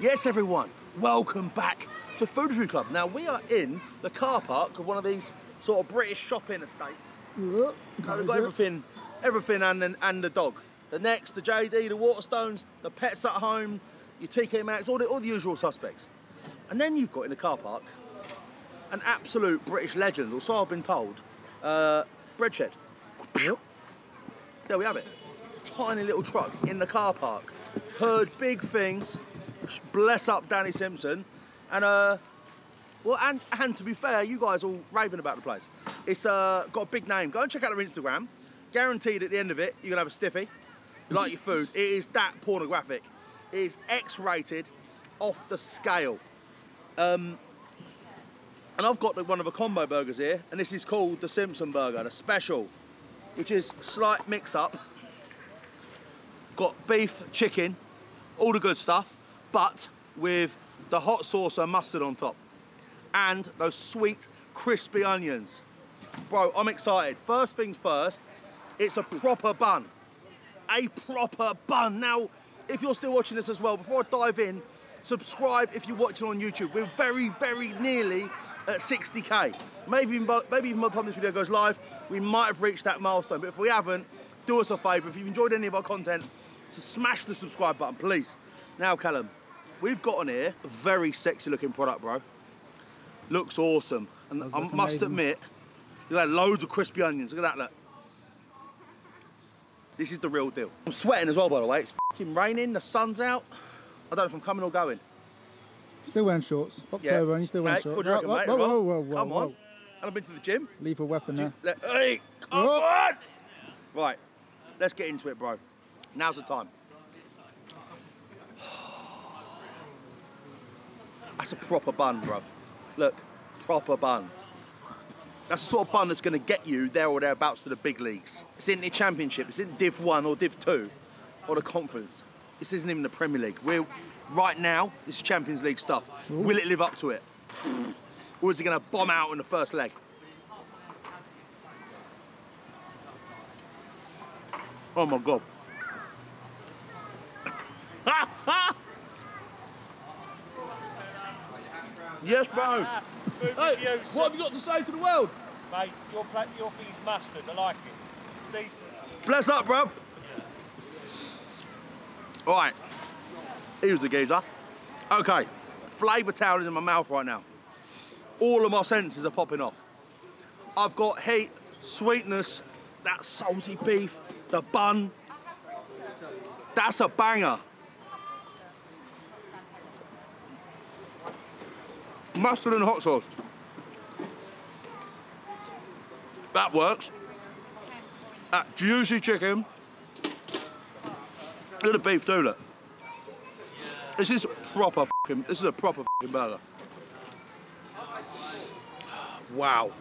Yes, everyone, welcome back to Food Review Club. Now, we are in the car park of one of these sort of British shopping estates. Look, And we've got everything, everything and, and, and the dog. The Next, the JD, the Waterstones, the Pets at Home, your TK Maxx, all the, all the usual suspects. And then you've got in the car park an absolute British legend, or so I've been told, uh, Bred Shed. Yep. There we have it. Tiny little truck in the car park. Heard big things. Bless up Danny Simpson. And uh well and and to be fair, you guys all raving about the place. It's uh got a big name. Go and check out their Instagram. Guaranteed at the end of it, you're gonna have a stiffy. You like your food. It is that pornographic. It is X-rated off the scale. Um and I've got the, one of the combo burgers here, and this is called the Simpson Burger, the special, which is slight mix-up got beef, chicken, all the good stuff, but with the hot sauce and mustard on top. And those sweet, crispy onions. Bro, I'm excited. First things first, it's a proper bun. A proper bun. Now, if you're still watching this as well, before I dive in, subscribe if you're watching on YouTube. We're very, very nearly at 60k. Maybe even, by, maybe even by the time this video goes live, we might have reached that milestone. But if we haven't, do us a favour. If you've enjoyed any of our content, so smash the subscribe button, please. Now, Callum, we've got on here a very sexy looking product, bro. Looks awesome. And I must amazing. admit, you got loads of crispy onions. Look at that, look. This is the real deal. I'm sweating as well, by the way. It's fucking raining, the sun's out. I don't know if I'm coming or going. Still wearing shorts. October and you still wearing Mate, shorts. what do you reckon, whoa, mate? whoa, whoa, whoa, whoa, Come on. And I've been to the gym. Lethal weapon there. Hey, come Oh. on! Right, let's get into it, bro. Now's the time. That's a proper bun, bruv. Look, proper bun. That's the sort of bun that's going to get you there or thereabouts to the big leagues. It's in the Championship, it's in Div 1 or Div 2 or the Conference. This isn't even the Premier League. We're, right now, this is Champions League stuff. Will it live up to it? Or is it going to bomb out in the first leg? Oh my god. Yes, bro. Food Hey, review, what have you got to say to the world? mate. Your pla- your thing's mustard. I like it. Decent. Bless up, bruv. All right. Here's the geezer. Okay. Flavour town is in my mouth right now. All of my senses are popping off. I've got heat, sweetness, that salty beef, the bun. That's a banger. Mustard and hot sauce. That works. That juicy chicken. Look beef look. This is proper fucking, this is a proper fucking burger. Wow.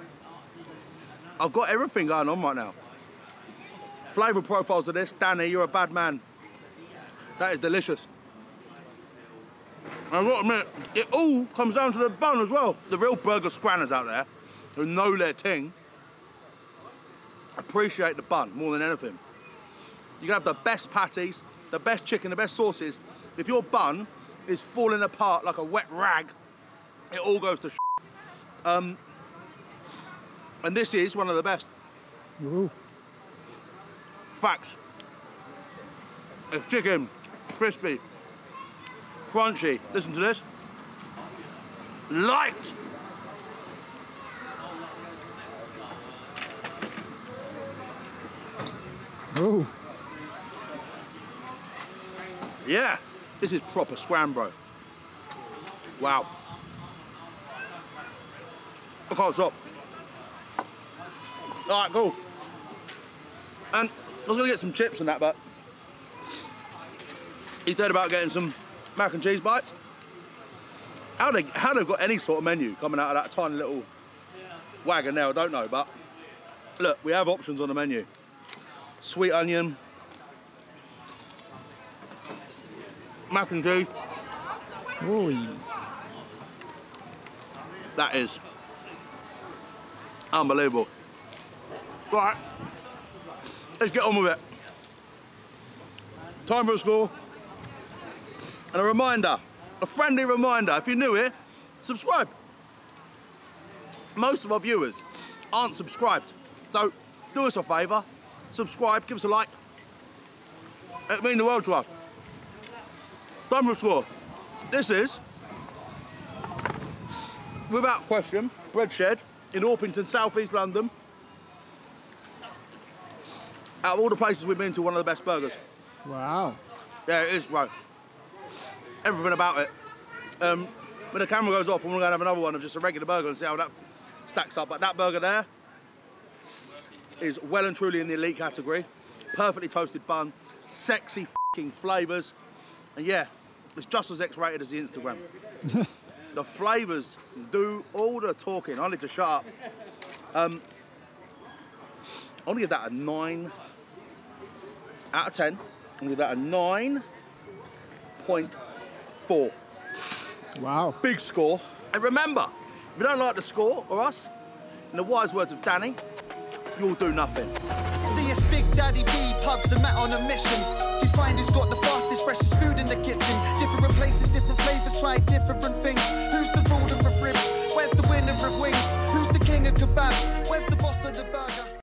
I've got everything going on right now. Flavour profiles of this, Danny, you're a bad man. That is delicious. And I've got to admit, it all comes down to the bun as well. The real burger scranners out there who know their thing appreciate the bun more than anything. You can have the best patties, the best chicken, the best sauces. If your bun is falling apart like a wet rag, it all goes to shit. Um, and this is one of the best. Ooh. Facts. It's chicken, crispy, crunchy. Listen to this. Light. Oh. Yeah. This is proper scram, bro. Wow. I can't stop. All right, cool. And I was gonna get some chips and that, but he said about getting some mac and cheese bites. How they how they've got any sort of menu coming out of that tiny little wagon there, I don't know, but look, we have options on the menu. Sweet onion, mac and cheese. Ooh. That is unbelievable. Right, let's get on with it. Time for a score. And a reminder, a friendly reminder, if you're new here, subscribe. Most of our viewers aren't subscribed. So do us a favour, subscribe, give us a like. It means the world to us. Time for a score. This is, without question, Bred Shed in Orpington, South East London. Out of all the places we've been to, one of the best burgers. Wow. Yeah, it is, bro. Everything about it. Um, when the camera goes off, I'm gonna have another one of just a regular burger and see how that stacks up. But that burger there is well and truly in the elite category. Perfectly toasted bun, sexy fing flavours. And yeah, it's just as X-rated as the Instagram. the flavours do all the talking. I need to shut up. Um, I'm gonna give that a nine out of 10. I'm gonna give that a 9.4. Wow. Big score. And remember, if you don't like the score or us, in the wise words of Danny, you'll do nothing. See us Big Daddy B, pugs and Matt on a mission To find who's got the fastest, freshest food in the kitchen Different places, different flavours, try different things Who's the ruler of ribs? Where's the winner of wings? Who's the king of kebabs? Where's the boss of the burger?